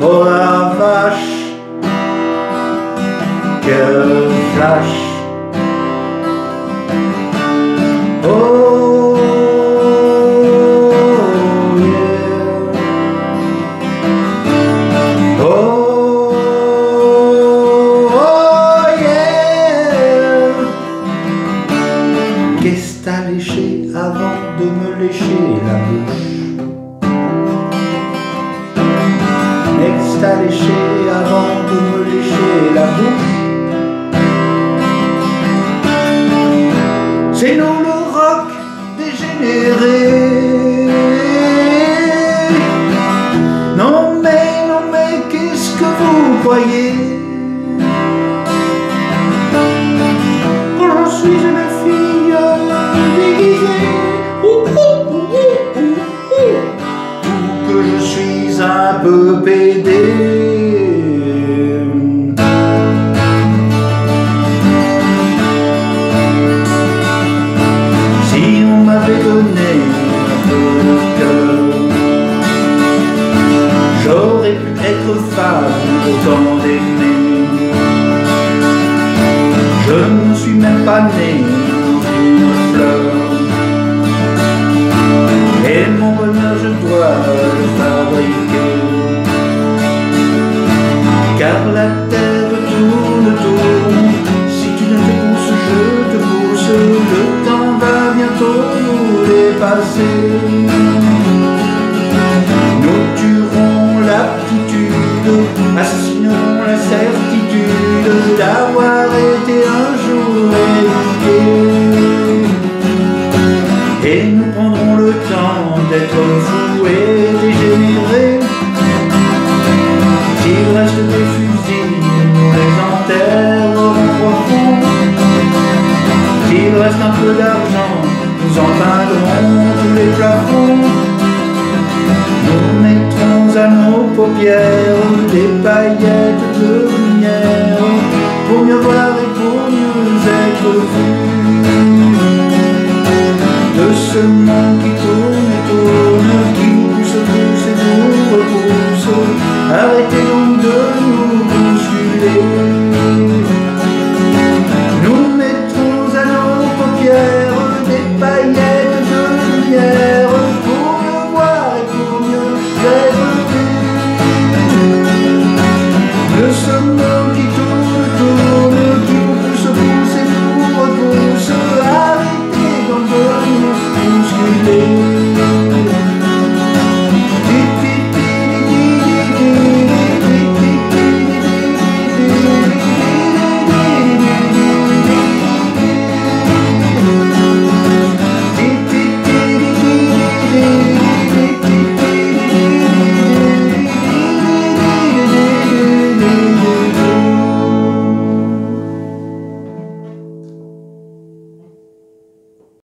Oh la vache, quel flash. Oh yeah. Oh, oh yeah. Qu'est-ce t'as léché avant de me lécher la bouche? Léché avant de me lécher la bouche Pu être femme autant d'aimer. Je ne suis même pas né dans une fleur. Et mon bonheur je dois le fabriquer. Car la terre tourne, tourne Si tu ne te pousses, je te pousse. Le temps va bientôt nous dépasser le temps d'être fous et dégénérés S'il reste des fusils, nous les enterrerons profond. S'il reste un peu d'argent, nous empeindrons tous les plafonds. Nous mettrons à nos paupières des paillettes de lumière. Pour mieux voir et pour mieux être vus